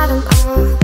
bottom up